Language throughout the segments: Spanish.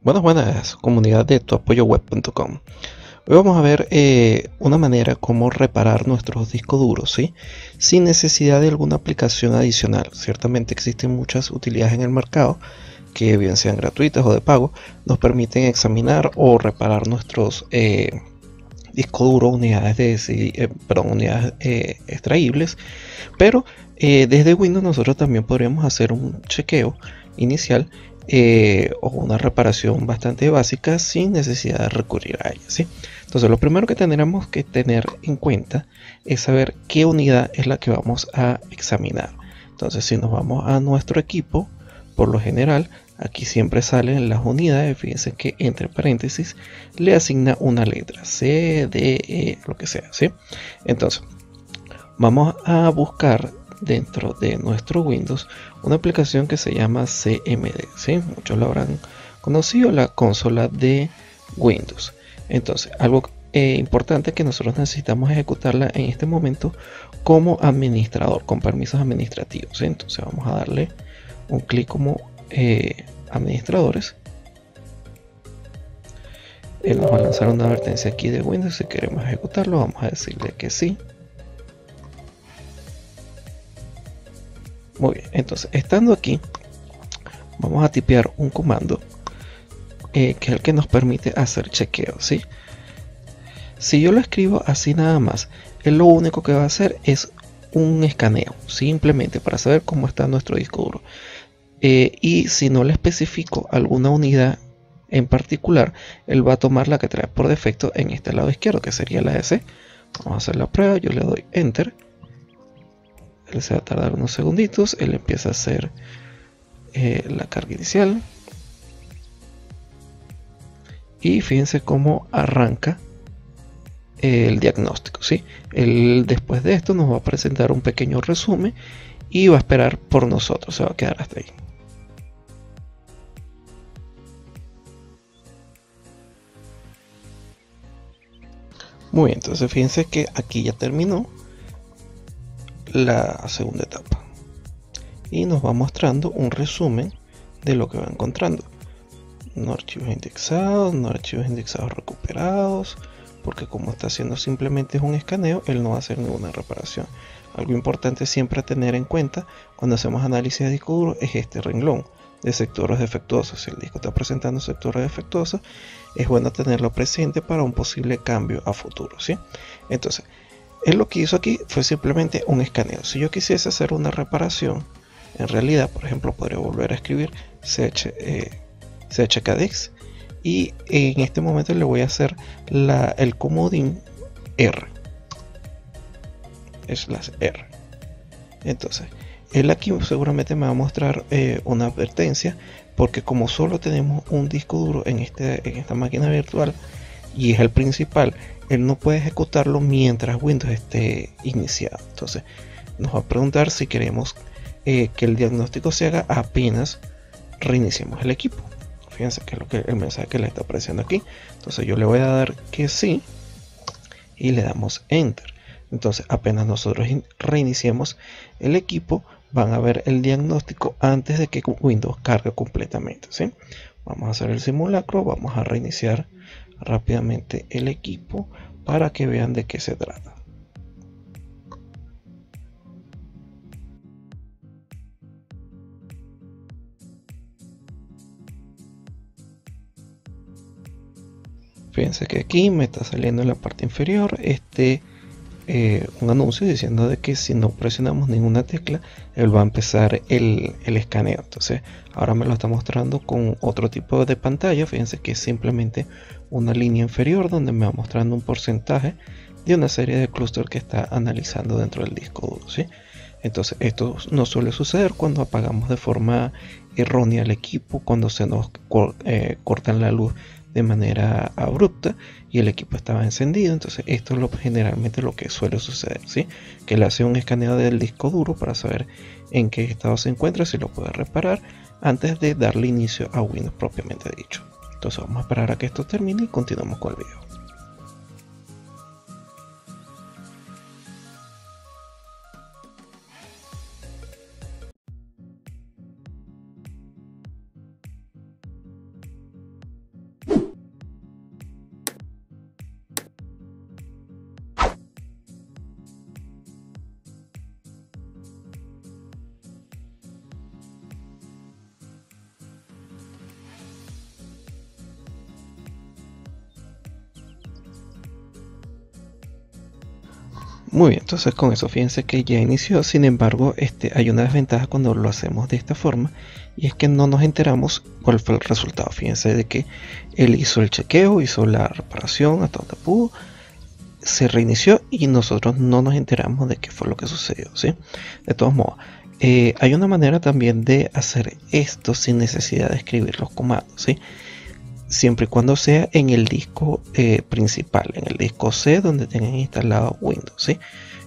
Buenas, buenas, comunidad de tuapoyoweb.com. Hoy vamos a ver eh, una manera como reparar nuestros discos duros, ¿sí? Sin necesidad de alguna aplicación adicional. Ciertamente existen muchas utilidades en el mercado que bien sean gratuitas o de pago, nos permiten examinar o reparar nuestros eh, discos duros, unidades de, eh, perdón, unidades extraíbles, pero desde Windows nosotros también podríamos hacer un chequeo inicial eh, o una reparación bastante básica sin necesidad de recurrir a ella. ¿sí? Entonces lo primero que tendremos que tener en cuenta es saber qué unidad es la que vamos a examinar. Entonces si nos vamos a nuestro equipo, por lo general aquí siempre salen las unidades, fíjense que entre paréntesis le asigna una letra, C, D, E, lo que sea. ¿sí? Entonces vamos a buscar dentro de nuestro Windows una aplicación que se llama CMD. ¿sí? Muchos lo habrán conocido, la consola de Windows. Entonces, algo eh, importante que nosotros necesitamos ejecutarla en este momento como administrador, con permisos administrativos. Entonces, vamos a darle un clic como eh, administradores. Él nos va a lanzar una advertencia aquí de Windows. Si queremos ejecutarlo, vamos a decirle que sí. Muy bien, entonces estando aquí, vamos a tipear un comando eh, que es el que nos permite hacer chequeo, ¿sí? Si yo lo escribo así nada más, él lo único que va a hacer es un escaneo, simplemente para saber cómo está nuestro disco duro. Eh, y si no le especifico alguna unidad en particular, él va a tomar la que trae por defecto en este lado izquierdo, que sería la S. Vamos a hacer la prueba, yo le doy Enter él se va a tardar unos segunditos, él empieza a hacer eh, la carga inicial. Y fíjense cómo arranca el diagnóstico. ¿sí? Él, después de esto nos va a presentar un pequeño resumen y va a esperar por nosotros, se va a quedar hasta ahí. Muy bien, entonces fíjense que aquí ya terminó la segunda etapa. Y nos va mostrando un resumen de lo que va encontrando. No archivos indexados, no archivos indexados recuperados porque como está haciendo simplemente un escaneo él no va a hacer ninguna reparación. Algo importante siempre a tener en cuenta cuando hacemos análisis de disco duro es este renglón de sectores defectuosos. Si el disco está presentando sectores defectuosos es bueno tenerlo presente para un posible cambio a futuro ¿sí? entonces él lo que hizo aquí fue simplemente un escaneo. Si yo quisiese hacer una reparación, en realidad, por ejemplo, podría volver a escribir ch, eh, chkdex y en este momento le voy a hacer el comodín R. Slash R. Entonces, él aquí seguramente me va a mostrar eh, una advertencia porque como solo tenemos un disco duro en, este, en esta máquina virtual y es el principal él no puede ejecutarlo mientras Windows esté iniciado. Entonces nos va a preguntar si queremos eh, que el diagnóstico se haga apenas reiniciemos el equipo. Fíjense que es lo que el mensaje que le está apareciendo aquí. Entonces yo le voy a dar que sí y le damos enter. Entonces apenas nosotros reiniciemos el equipo van a ver el diagnóstico antes de que Windows cargue completamente. ¿sí? Vamos a hacer el simulacro, vamos a reiniciar rápidamente el equipo para que vean de qué se trata. Fíjense que aquí me está saliendo en la parte inferior este eh, un anuncio diciendo de que si no presionamos ninguna tecla, él va a empezar el, el, escaneo. Entonces, ahora me lo está mostrando con otro tipo de pantalla. Fíjense que es simplemente una línea inferior donde me va mostrando un porcentaje de una serie de clústeres que está analizando dentro del disco duro. ¿sí? Entonces, esto no suele suceder cuando apagamos de forma errónea el equipo, cuando se nos eh, cortan la luz de manera abrupta y el equipo estaba encendido. Entonces esto es lo, generalmente lo que suele suceder, ¿sí? Que le hace un escaneo del disco duro para saber en qué estado se encuentra, si lo puede reparar antes de darle inicio a Windows propiamente dicho. Entonces vamos a esperar a que esto termine y continuamos con el video. Muy bien, entonces con eso fíjense que ya inició, sin embargo este, hay una desventaja cuando lo hacemos de esta forma y es que no nos enteramos cuál fue el resultado. Fíjense de que él hizo el chequeo, hizo la reparación hasta donde pudo, se reinició y nosotros no nos enteramos de qué fue lo que sucedió. ¿sí? De todos modos, eh, hay una manera también de hacer esto sin necesidad de escribir los comandos. ¿sí? Siempre y cuando sea en el disco eh, principal, en el disco C donde tengan instalado Windows.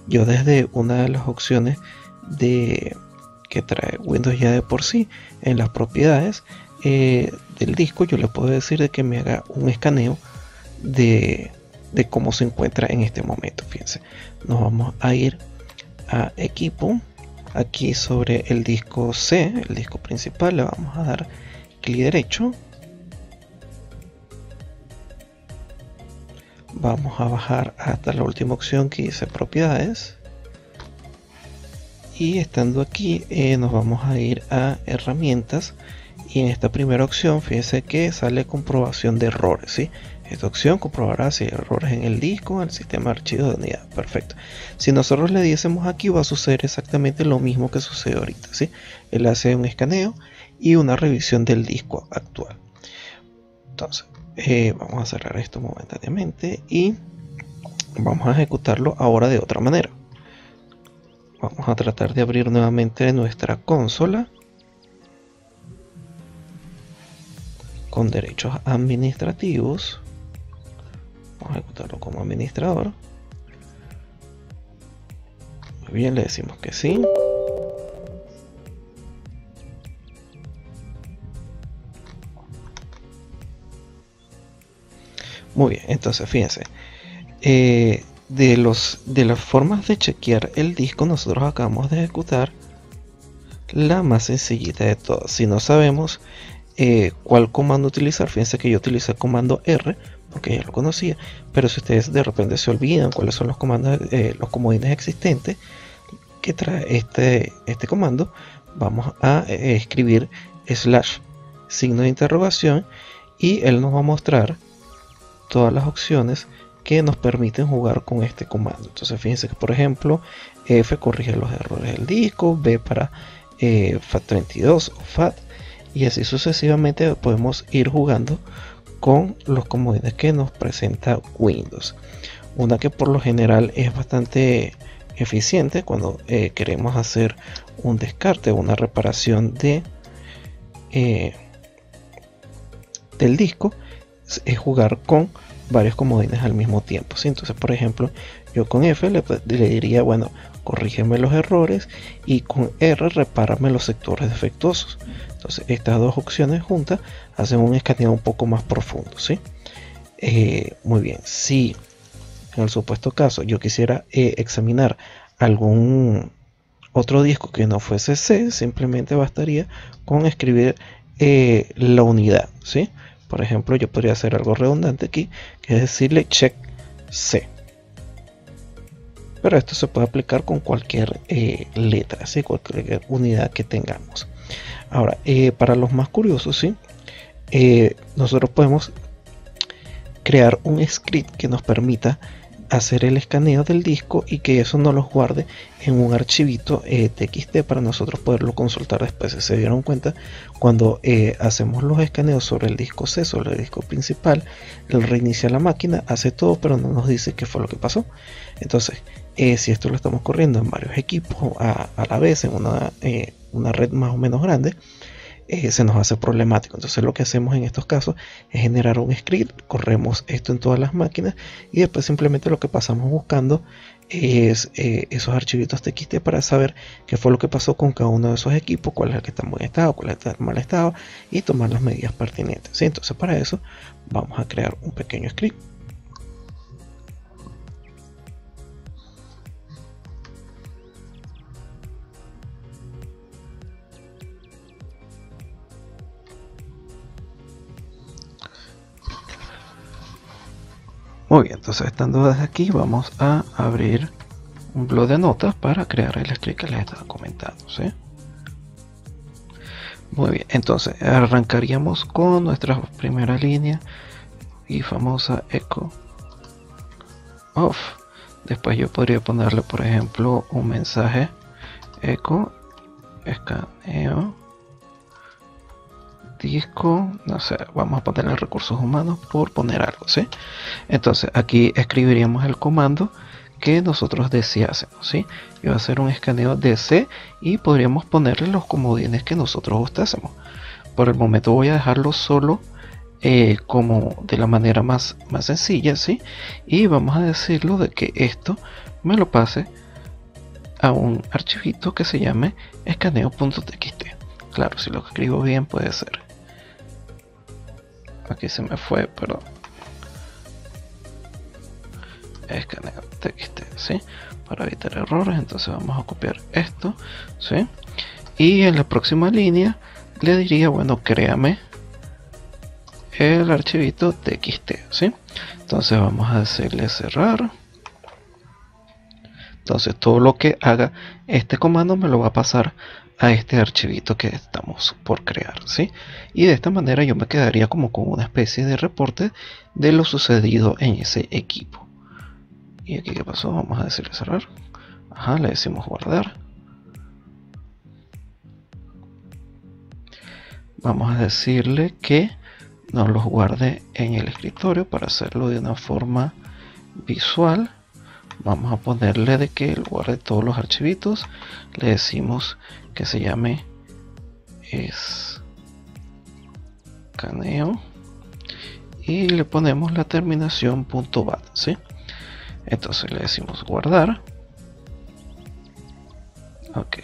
Yo desde una de las opciones de que trae Windows ya de por sí en las propiedades eh, del disco, yo le puedo decir de que me haga un escaneo de, de cómo se encuentra en este momento. Fíjense, nos vamos a ir a equipo. Aquí sobre el disco C, el disco principal, le vamos a dar clic derecho vamos a bajar hasta la última opción que dice propiedades. Y estando aquí eh, nos vamos a ir a herramientas. Y en esta primera opción fíjense que sale comprobación de errores ¿sí? esta opción comprobará si hay errores en el disco en el sistema de archivos de unidad. Perfecto. Si nosotros le diésemos aquí va a suceder exactamente lo mismo que sucede ahorita ¿sí? él hace un escaneo y una revisión del disco actual. Entonces eh, vamos a cerrar esto momentáneamente y vamos a ejecutarlo ahora de otra manera. Vamos a tratar de abrir nuevamente nuestra consola con derechos administrativos. Vamos a ejecutarlo como administrador. Muy bien le decimos que sí Muy bien, entonces fíjense. Eh, de, los, de las formas de chequear el disco, nosotros acabamos de ejecutar la más sencillita de todas. Si no sabemos eh, cuál comando utilizar, fíjense que yo utilicé el comando R porque ya lo conocía, pero si ustedes de repente se olvidan cuáles son los comandos, eh, los comodines existentes que trae este, este comando, vamos a escribir slash signo de interrogación y él nos va a mostrar todas las opciones que nos permiten jugar con este comando. Entonces fíjense que por ejemplo F corrige los errores del disco, B para eh, FAT32 o FAT y así sucesivamente podemos ir jugando con los comodines que nos presenta Windows. Una que por lo general es bastante eficiente cuando eh, queremos hacer un descarte o una reparación de eh, del disco es jugar con varios comodines al mismo tiempo. ¿sí? Entonces, por ejemplo, yo con F le, diría, bueno, corrígeme los errores y con R repárame los sectores defectuosos. Entonces, estas dos opciones juntas hacen un escaneo un poco más profundo. ¿sí? Eh, muy bien, si en el supuesto caso yo quisiera eh, examinar algún otro disco que no fuese C, simplemente bastaría con escribir eh, la unidad. ¿sí? Por ejemplo, yo podría hacer algo redundante aquí, que es decirle check C. Pero esto se puede aplicar con cualquier eh, letra, ¿sí? cualquier unidad que tengamos. Ahora, eh, para los más curiosos, ¿sí? Eh, nosotros podemos crear un script que nos permita hacer el escaneo del disco y que eso nos lo guarde en un archivito eh, TXT para nosotros poderlo consultar después. Se dieron cuenta, cuando eh, hacemos los escaneos sobre el disco C, sobre el disco principal, él reinicia la máquina, hace todo, pero no nos dice qué fue lo que pasó. Entonces, eh, si esto lo estamos corriendo en varios equipos a, la vez, en una, una red más o menos grande, eh, se nos hace problemático. Entonces lo que hacemos en estos casos es generar un script, corremos esto en todas las máquinas y después simplemente lo que pasamos buscando es eh, esos archivitos TXT para saber qué fue lo que pasó con cada uno de esos equipos, cuál es el que está en buen estado, cuál es el que está en mal estado y tomar las medidas pertinentes. Entonces para eso vamos a crear un pequeño script. Muy bien, entonces estando desde aquí vamos a abrir un blog de notas para crear el script que les estaba comentando. Muy bien, entonces arrancaríamos con nuestra primera línea y famosa echo off. después yo podría ponerle por ejemplo un mensaje eco escaneo disco no sé vamos a ponerle recursos humanos por poner algo ¿sí? entonces aquí escribiríamos el comando que nosotros deseásemos ¿sí? y va a ser un escaneo DC y podríamos ponerle los comodines que nosotros gustásemos por el momento voy a dejarlo solo eh, como de la manera más, más sencilla, ¿sí? Y vamos a decirlo de que esto me lo pase a un archivito que se llame escaneo.txt. Claro, si lo escribo bien puede ser. Aquí se me fue, pero escaneo.txt, ¿sí? Para evitar errores, entonces vamos a copiar esto, ¿sí? Y en la próxima línea le diría, bueno, créame el archivito txt, ¿sí? Entonces vamos a decirle cerrar. Entonces todo lo que haga este comando me lo va a pasar a este archivito que estamos por crear, ¿sí? Y de esta manera yo me quedaría como con una especie de reporte de lo sucedido en ese equipo. ¿Y aquí qué pasó? Vamos a decirle cerrar. Ajá, le decimos guardar. Vamos a decirle que nos los guarde en el escritorio para hacerlo de una forma visual vamos a ponerle de que él guarde todos los archivitos le decimos que se llame escaneo y le ponemos la terminación .bat ¿sí? entonces le decimos guardar ok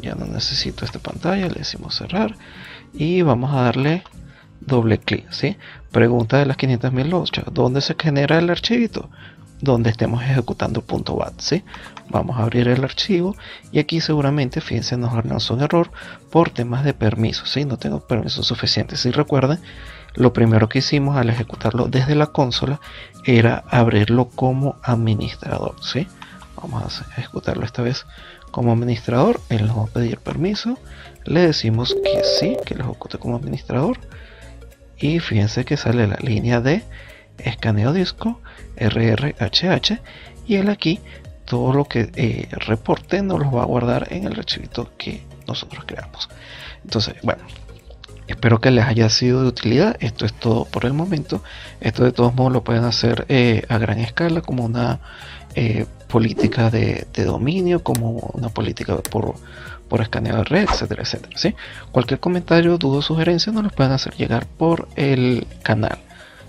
ya no necesito esta pantalla le decimos cerrar y vamos a darle doble clic, ¿sí? Pregunta de las 500.000 lochas, ¿dónde se genera el archivito? Donde estemos ejecutando .bat, ¿sí? Vamos a abrir el archivo y aquí seguramente, fíjense, nos lanzó un error por temas de permiso, ¿sí? No tengo permiso suficiente. Si recuerden, lo primero que hicimos al ejecutarlo desde la consola era abrirlo como administrador, ¿sí? Vamos a ejecutarlo esta vez como administrador. Él nos va a pedir permiso. Le decimos que sí, que lo ejecute como administrador y fíjense que sale la línea de escaneo disco RRHH y él aquí todo lo que eh, reporte nos lo va a guardar en el archivito que nosotros creamos entonces bueno espero que les haya sido de utilidad esto es todo por el momento esto de todos modos lo pueden hacer eh, a gran escala como una eh, política de, dominio como una política por por escaneo de red, etcétera, etcétera. ¿sí? Cualquier comentario, duda o sugerencia nos los pueden hacer llegar por el canal.